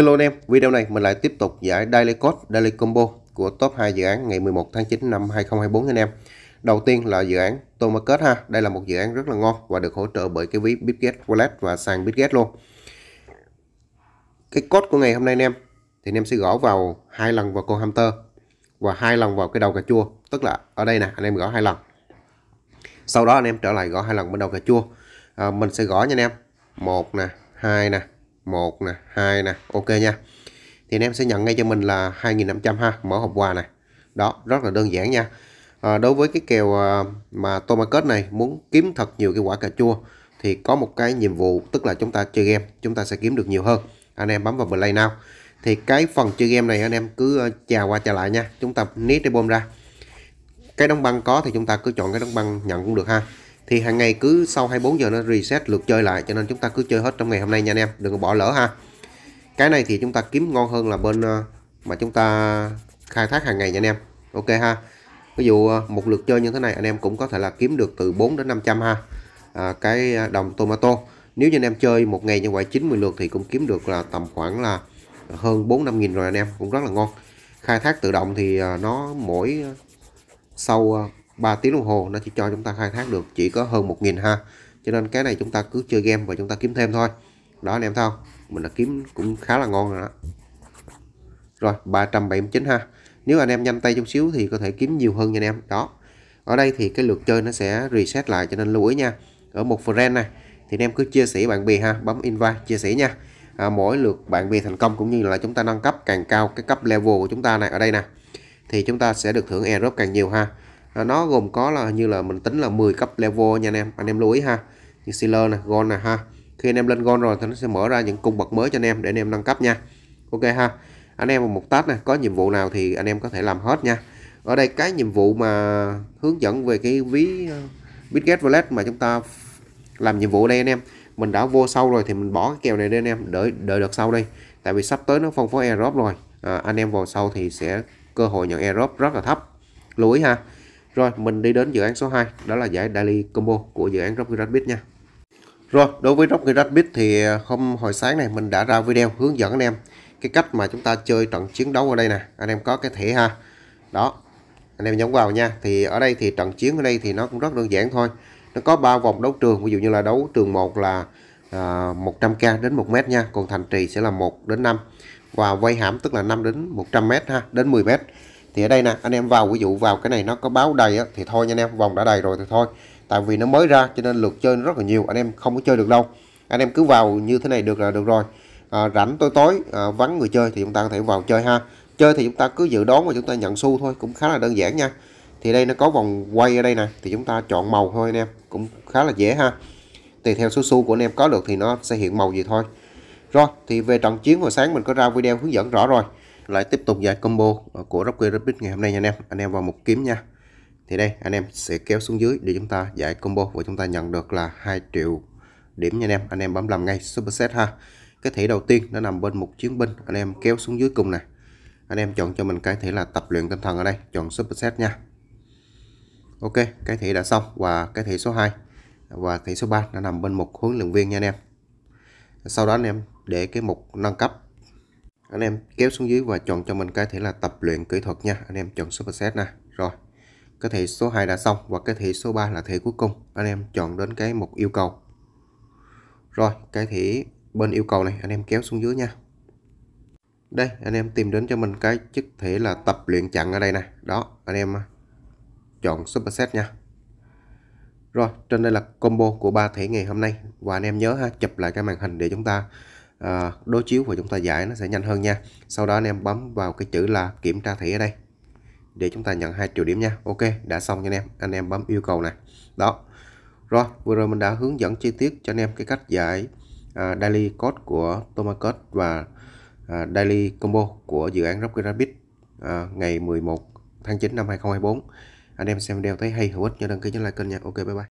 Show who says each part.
Speaker 1: Hello anh em, video này mình lại tiếp tục giải Daily Code, Daily Combo của top 2 dự án ngày 11 tháng 9 năm 2024 anh em. Đầu tiên là dự án Tomarket ha, đây là một dự án rất là ngon và được hỗ trợ bởi cái ví Bitget Wallet và sàn Bitget luôn. Cái code của ngày hôm nay anh em thì anh em sẽ gõ vào hai lần vào con hamster và hai lần vào cái đầu cà chua, tức là ở đây nè anh em gõ hai lần. Sau đó anh em trở lại gõ hai lần bên đầu cà chua. À, mình sẽ gõ nha anh em. một nè, hai nè, một nè hai nè ok nha. Thì anh em sẽ nhận ngay cho mình là 2.500 ha mở hộp quà này đó rất là đơn giản nha. À, đối với cái kèo à, mà Tomaket này muốn kiếm thật nhiều cái quả cà chua thì có một cái nhiệm vụ tức là chúng ta chơi game chúng ta sẽ kiếm được nhiều hơn. Anh em bấm vào play now. Thì cái phần chơi game này anh em cứ à, chà qua chà lại nha. Chúng ta nít cái bom ra. Cái đóng băng có thì chúng ta cứ chọn cái đóng băng nhận cũng được ha thì hàng ngày cứ sau 24 giờ nó reset lượt chơi lại cho nên chúng ta cứ chơi hết trong ngày hôm nay nha anh em đừng có bỏ lỡ ha. Cái này thì chúng ta kiếm ngon hơn là bên ờ, mà chúng ta khai thác hàng ngày nha anh em. Ok ha. Ví dụ ờ, một lượt chơi như thế này anh em cũng có thể là kiếm được từ 4 đến 500 ha. À, cái ờ, đồng tomato. Nếu như anh em chơi một ngày như vậy 90 lượt thì cũng kiếm được là tầm khoảng là hơn 4 5 nghìn rồi anh em cũng rất là ngon. Khai thác tự động thì nó mỗi sau 3 tiếng đồng hồ nó chỉ cho chúng ta khai thác được chỉ có hơn 1.000 ha. Cho nên cái này chúng ta cứ chơi game và chúng ta kiếm thêm thôi. Đó anh em thấy không? Mình đã kiếm cũng khá là ngon rồi đó. Rồi 379 ha. Nếu anh em nhanh tay chút xíu thì có thể kiếm nhiều hơn nha anh em. Đó. Ở đây thì cái lượt chơi nó sẽ reset lại cho nên lưu ý nha. Ở một friend này thì anh em cứ chia sẻ bạn bè ha. Bấm invite chia sẻ nha. À, mỗi lượt bạn bè thành công cũng như là chúng ta nâng cấp càng cao cái cấp level của chúng ta này ở đây nè. Thì chúng ta sẽ được thưởng airdrop càng nhiều ha nó gồm có là như là mình tính là 10 cấp level nha anh em. Anh em lưu ý ha. Như sealer nè gold nè ha. Khi anh em lên gold rồi thì nó sẽ mở ra những cung bậc mới cho anh em để anh em nâng cấp nha. Ok ha. Anh em một tab này có nhiệm vụ nào thì anh em có thể làm hết nha. Ở đây cái nhiệm vụ mà hướng dẫn về cái ví uh, Bitget Wallet mà chúng ta làm nhiệm vụ đây anh em. Mình đã vô sau rồi thì mình bỏ cái kèo này đi anh em đợi đợi đợt sau đây. Tại vì sắp tới nó phân phối airdrop rồi. À, anh em vào sau thì sẽ cơ hội nhận airdrop rất là thấp. Lưu ý ha rồi mình đi đến dự án số 2 đó là giải daily combo của dự án Rocky Rabbit nha. Rồi đối với Rocky Rabbit thì à, hôm hồi sáng này mình đã ra video hướng dẫn anh em cái cách mà chúng ta chơi trận chiến đấu ở đây nè. Anh em có cái thẻ ha. Đó. Anh em nhấn vào nha. Thì ở đây thì trận chiến ở đây thì nó cũng rất đơn giản thôi. Nó có 3 vòng đấu trường, ví dụ như là đấu trường 1 là à, 100k đến 1 m nha, còn thành trì sẽ là 1 đến 5 và vây hãm tức là 5 đến 100 m ha, đến 10 m thì ở đây nè anh em vào ví dụ vào cái này nó có báo đầy á, thì thôi nha anh em vòng đã đầy rồi thì thôi. Tại vì nó mới ra cho nên lượt chơi nó rất là nhiều anh em không có chơi được đâu. Anh em cứ vào như thế này được là được rồi. À, rảnh tối tối à, vắng người chơi thì chúng ta có thể vào chơi ha. Chơi thì chúng ta cứ dự đoán và chúng ta nhận xu thôi cũng khá là đơn giản nha. Thì đây nó có vòng quay ở đây nè thì chúng ta chọn màu thôi anh em cũng khá là dễ ha. Tùy theo số xu của anh em có được thì nó sẽ hiện màu gì thôi. Rồi thì về trận chiến hồi sáng mình có ra video hướng dẫn rõ rồi lại tiếp tục giải combo ờ, của Rocky Rabbit ngày hôm nay nha anh em. Anh em vào một kiếm nha. Thì đây, anh em sẽ kéo xuống dưới để chúng ta giải combo và chúng ta nhận được là 2 triệu điểm nha anh em. Anh em bấm làm ngay superset ha. Cái thẻ đầu tiên nó nằm bên một chiến binh. Anh em kéo xuống dưới cùng này anh em chọn cho mình cái thẻ là tập luyện tinh thần ở đây, chọn superset nha. Ok, cái thẻ đã xong và cái thẻ số 2 và thẻ số 3 nó nằm bên một huấn luyện viên nha anh em. Sau đó anh em để cái mục nâng cấp anh em kéo xuống dưới và chọn cho mình cái thể là tập luyện kỹ thuật nha. Anh em chọn superset nè. Rồi, cái thể số 2 đã xong và cái thể số 3 là thể cuối cùng. Anh em chọn đến cái mục yêu cầu. Rồi, cái thể bên yêu cầu này anh em kéo xuống dưới nha. Đây, anh em tìm đến cho mình cái chức thể là tập luyện chặn ở đây nè. Đó, anh em à, chọn superset nha. Rồi, trên đây là combo của ba thể ngày hôm nay. Và anh em nhớ ha, chụp lại cái màn hình để chúng ta à, đối chiếu và chúng ta giải nó sẽ nhanh hơn nha. Sau đó anh em bấm vào cái chữ là kiểm tra thẻ ở đây. Để chúng ta nhận 2 triệu điểm nha. Ok đã xong nha anh em. Anh em bấm yêu cầu này. Đó. Rồi vừa rồi mình đã hướng dẫn chi tiết cho anh em cái cách giải à, daily code của Tomacode và à, daily combo của dự án Rocket Rabbit à, ngày 11 tháng 9 năm 2024 anh em xem video thấy hay hữu ích nhớ đăng ký nhấn like kênh nha. Ok bye bye.